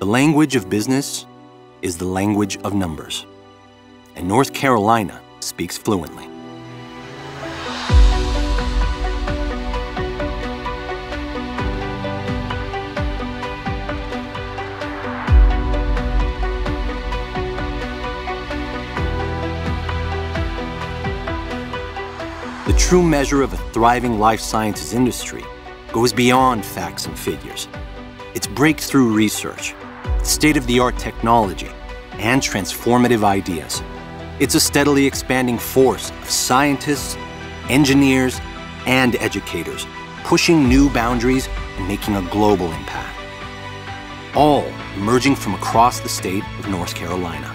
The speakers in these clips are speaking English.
The language of business is the language of numbers, and North Carolina speaks fluently. The true measure of a thriving life sciences industry goes beyond facts and figures. It's breakthrough research, state of the art technology, and transformative ideas. It's a steadily expanding force of scientists, engineers, and educators pushing new boundaries and making a global impact. All emerging from across the state of North Carolina,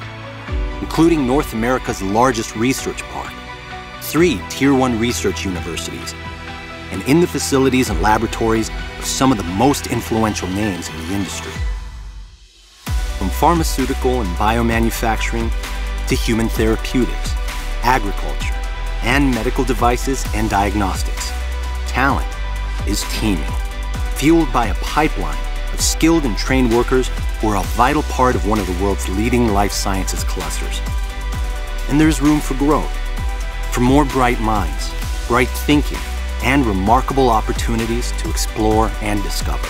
including North America's largest research park, three Tier 1 research universities, and in the facilities and laboratories of some of the most influential names in the industry. From pharmaceutical and biomanufacturing to human therapeutics, agriculture, and medical devices and diagnostics, talent is teeming, fueled by a pipeline of skilled and trained workers who are a vital part of one of the world's leading life sciences clusters. And there's room for growth, for more bright minds, bright thinking, and remarkable opportunities to explore and discover.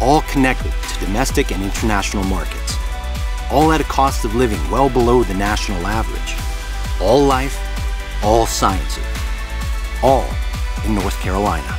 All connected to domestic and international markets. All at a cost of living well below the national average. All life, all sciences. All in North Carolina.